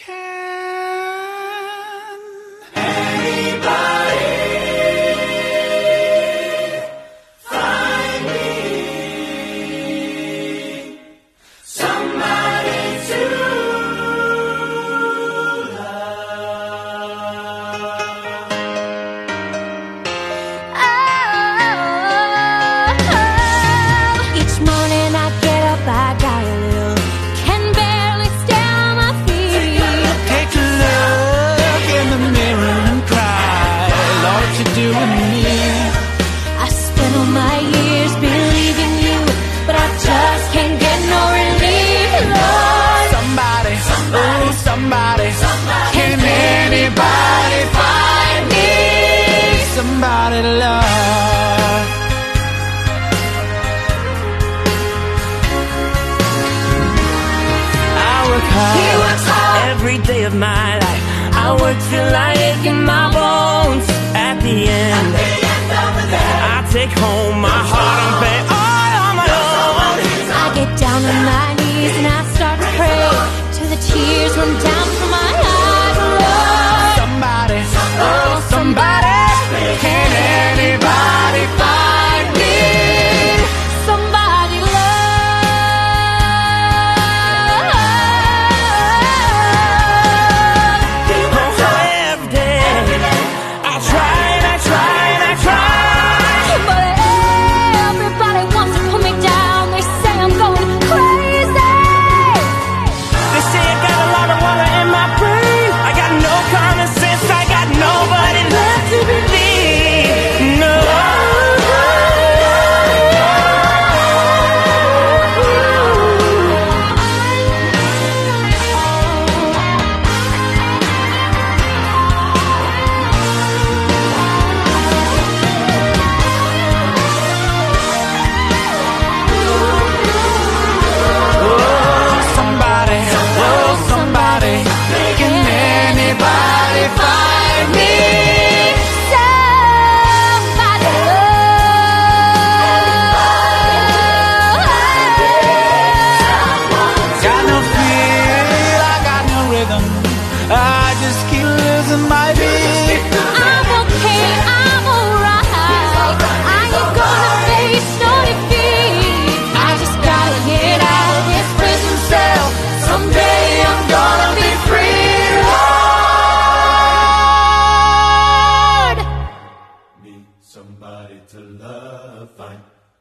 Each Lord, what you doing me? I spent all my years believing you, but I just can't get no relief. Lord, Somebody, oh somebody, can anybody find me somebody to love? I work hard every day of my life. I work till I ache in my bones. At the end, I take home my heart and pay all on my own. I get down on my knees and I start to pray till the tears run down from my eyes. Lord, Somebody, oh somebody,